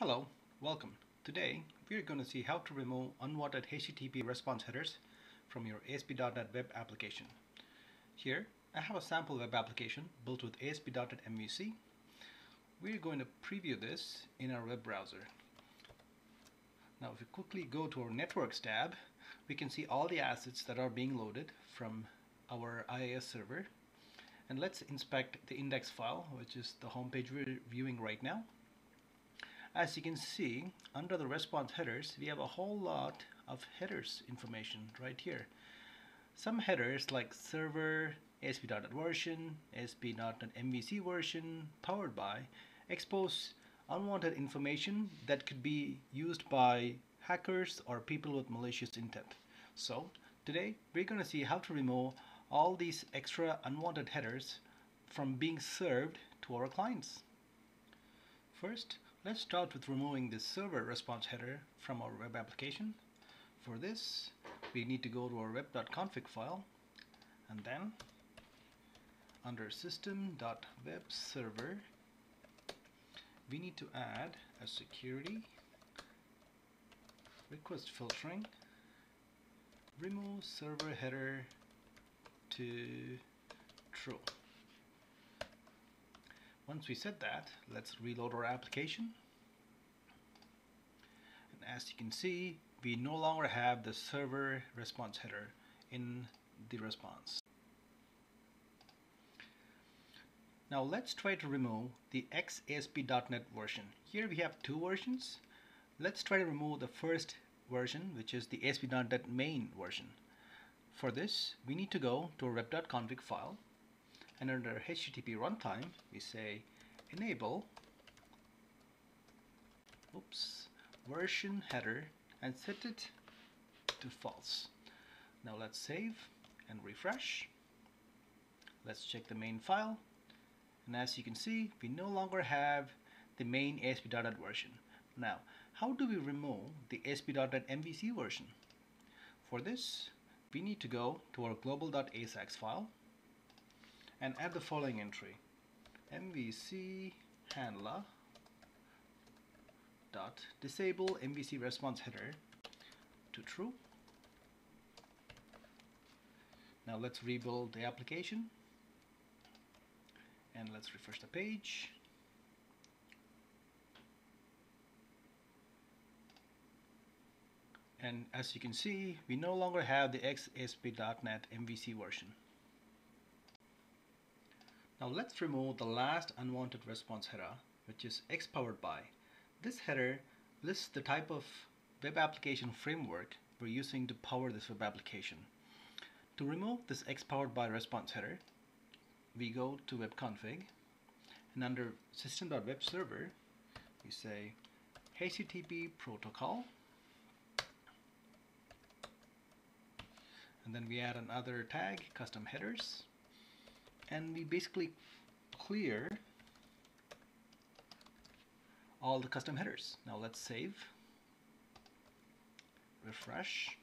Hello, welcome. Today we're going to see how to remove unwanted HTTP response headers from your ASP.NET web application. Here I have a sample web application built with ASP.NET MVC. We're going to preview this in our web browser. Now if we quickly go to our networks tab we can see all the assets that are being loaded from our IIS server and let's inspect the index file which is the home page we're viewing right now as you can see, under the response headers, we have a whole lot of headers information right here. Some headers like server, ASP.NET version, ASP.NET MVC version, powered by, expose unwanted information that could be used by hackers or people with malicious intent. So today we're going to see how to remove all these extra unwanted headers from being served to our clients. First, Let's start with removing the server response header from our web application. For this, we need to go to our web.config file and then under system.webserver we need to add a security request filtering remove server header to true once we set that, let's reload our application. And as you can see, we no longer have the server response header in the response. Now let's try to remove the XASP.NET version. Here we have two versions. Let's try to remove the first version, which is the ASP.NET main version. For this, we need to go to a web.config file and under HTTP runtime we say enable oops version header and set it to false. Now let's save and refresh. Let's check the main file. And as you can see we no longer have the main ASP.NET version. Now how do we remove the ASP.NET MVC version? For this we need to go to our global.asax file and add the following entry. MVC handler dot disable MVC response header to true. Now let's rebuild the application. And let's refresh the page. And as you can see we no longer have the XASP.NET MVC version now let's remove the last unwanted response header, which is X powered by. This header lists the type of web application framework we're using to power this web application. To remove this X powered by response header, we go to web config and under system.webserver we say HTTP protocol and then we add another tag custom headers and we basically clear all the custom headers. Now let's save, refresh.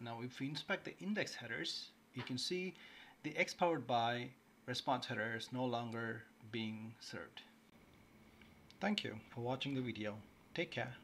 Now if we inspect the index headers, you can see the X powered by response header is no longer being served. Thank you for watching the video. Take care.